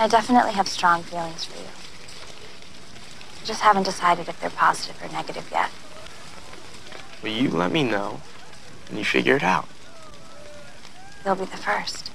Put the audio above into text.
I definitely have strong feelings for you. I just haven't decided if they're positive or negative yet. Well, you let me know, and you figure it out. You'll be the first.